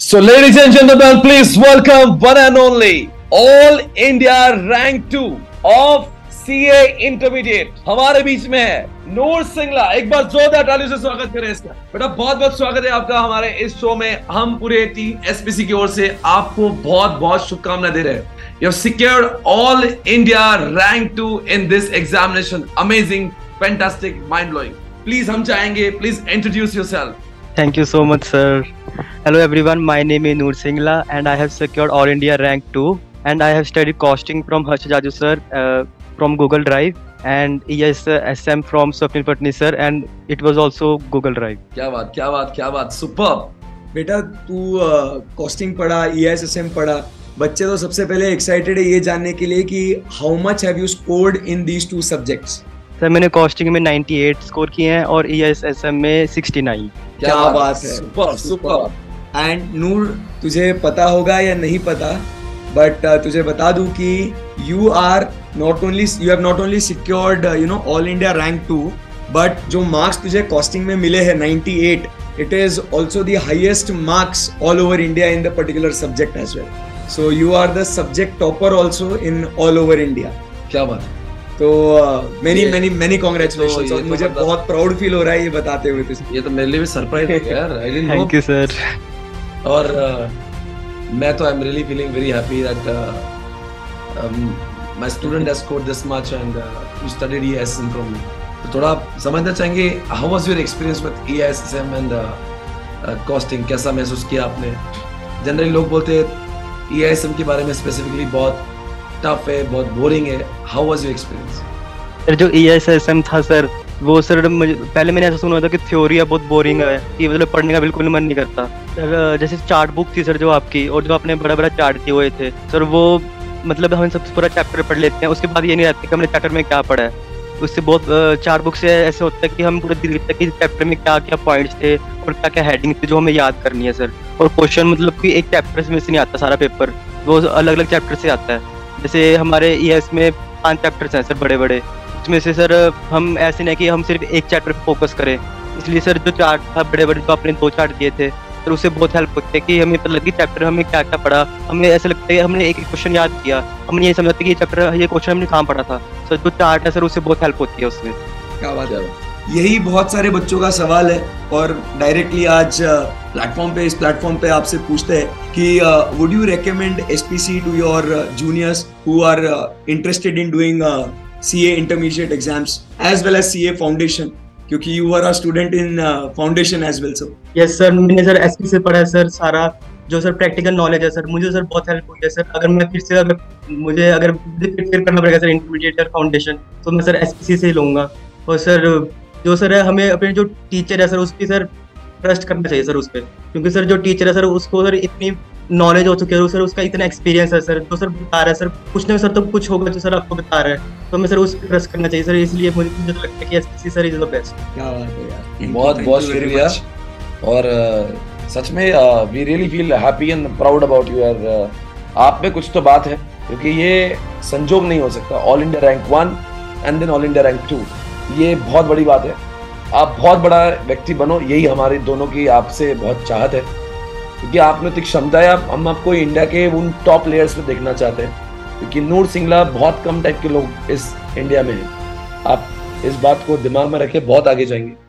So, ladies and gentlemen, please welcome one and only All India Rank 2 of CA Intermediate. हमारे बीच में है नूर सिंगला एक बार जोरदार तालियों से स्वागत करें इसका बेटा बहुत बहुत स्वागत है आपका हमारे इस शो में हम पूरे टीम एसपीसी की ओर से आपको बहुत बहुत शुभकामनाएँ दे रहे हैं You have secured all India rank 2 in this examination. Amazing, fantastic, mind blowing. Please हम चाहेंगे please introduce yourself. Thank you so much, sir. Hello everyone my name is Noor Singla and I have secured all India rank two and I have study costing from Harsh Jaju sir from Google Drive and yes S M from Swapnil Patni sir and it was also Google Drive क्या बात क्या बात क्या बात super बेटा तू costing uh, पढ़ा ईएसएसएम पढ़ा बच्चे तो सबसे पहले एक्साइटेड है ये जानने के लिए कि how much have you scored in these two subjects sir मैंने कॉस्टिंग में 98 स्कोर किए हैं और ईएसएसएम में 69 क्या, क्या बात है। सुपर सुपर एंड नूर तुझे पता होगा या नहीं पता बट uh, तुझे बता दूँ कि you are not only you have not only secured you know all India rank two but जो मार्क्स तुझे कॉस्टिंग में मिले हैं 98 it is also the highest marks all over India in the particular subject as well so you are the subject topper also in all over India क्या बात तो many many many और तो मुझे मतलब- बहुत प्राउड फील हो रहा है ये बताते हुए तुझे। ये तो मेरे लिए भी सरप्राइज़ हो यार I didn't know thank you sir और मैं तो I am really feeling very happy that my student has scored this much and you studied ESM from me तो थोड़ा समझना चाहेंगे how was your experience with ESM and costing कैसा महसूस किया आपने? जनरली लोग बोलते हैं ईएसएम के बारे में स्पेसिफिकली बहुत टफ है, बहुत बोरिंग है. How was your experience sir, जो एम था, सर वो सर पहले मैंने ऐसा सुना था कि थ्योरी बहुत बोरिंग है, कि मतलब पढ़ने का बिल्कुल मन नहीं करता। जैसे चार्ट बुक थी सर जो आपकी, और जो आपने बड़ा बड़ा चार्ट दिए हुए थे, सर वो मतलब हम सब पूरा चैप्टर पढ़ लेते हैं, उसके बाद ये नहीं रहता कि हमने चैप्टर में क्या पढ़ा है। उससे बहुत चार बुक से ऐसे होता है कि हम पूरे दिल तक कि चैप्टर में क्या क्या पॉइंट्स थे, और क्या क्या हेडिंग थी जो हमें याद करनी है सर। और क्वेश्चन मतलब कि एक चैप्टर में से नहीं आता सारा पेपर वो अलग अलग चैप्टर से आता है। जैसे हमारे ई में पाँच चैप्टर्स हैं सर बड़े बड़े उसमें से, सर, हम ऐसे नहीं कि हम सिर्फ़ एक चैप्टर पर फोकस करें। इसलिए, सर, जो चार्ट था बड़े बड़े जो आपने दो चार्ट दिए थे, सर, उससे बहुत हेल्प होती है कि हमें पता लगी चैप्टर हमें क्या क्या पढ़ा। हमें ऐसा लगता है हमने एक एक क्वेश्चन याद किया। हम ये समझते कि ये चैप्टर ये क्वेश्चन हमने कहाँ पढ़ा था। सर, जो चार्ट है, सर, उससे बहुत हेल्प होती है उसमें। क्या बात है? यही बहुत सारे बच्चों का सवाल है और डायरेक्टली आज प्लेटफॉर्म पे, इस प्लेटफॉर्म पे आपसे पूछते हैं कि would you recommend SPC to your juniors who are interested in doing CA intermediate exams as well as CA foundation क्योंकि you are a student in foundation as well so yes sir मैंने sir SP से पढ़ा है sir सारा जो sir practical knowledge है sir मुझे sir बहुत हेल्प हुई है सर अगर मैं फिर से, अगर मुझे अगर फिर करना पड़ेगा सर इंटरमीडिएट और फाउंडेशन तो मैं सर एसपीसी से ही लूँगा. और सर जो सर है, हमें अपने जो टीचर है सर उसकी सर ट्रस्ट करना चाहिए सर उस पर क्योंकि सर जो टीचर है सर उसको सर इतनी नॉलेज हो चुकी है सर उसका इतना एक्सपीरियंस है सर जो सर बता रहा है सर कुछ ना सर तो कुछ होगा जो सर आपको बता रहा है। तो हमें सर उस पर ट्रस्ट करना चाहिए सर इसलिए मुझे मुझे तो लगता है कि SPC sir is the best क्या बात है यार। बहुत बहुत शुक्रिया। और सच में we really feel happy and proud about your. आप में कुछ तो बात है क्योंकि ये संजोग नहीं हो सकता। All India rank one and then all India rank two ये बहुत बड़ी बात है। आप बहुत बड़ा व्यक्ति बनो यही हमारे दोनों की आपसे बहुत चाहत है। क्योंकि आप में तो क्षमता है, आप, हम आपको इंडिया के उन टॉप प्लेयर्स में देखना चाहते हैं। क्योंकि नूर सिंगला बहुत कम टाइप के लोग इस इंडिया में हैं। आप इस बात को दिमाग में रखें, बहुत आगे जाएँगे।